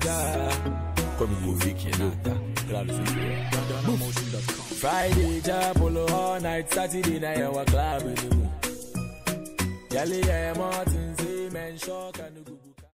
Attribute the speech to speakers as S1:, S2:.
S1: Florida. Comme vous voyez.
S2: Friday, Chapolo, all night, Saturday, night, our club eh, in the. Yali, I am Martin, Zeman, eh, Shock, and Google.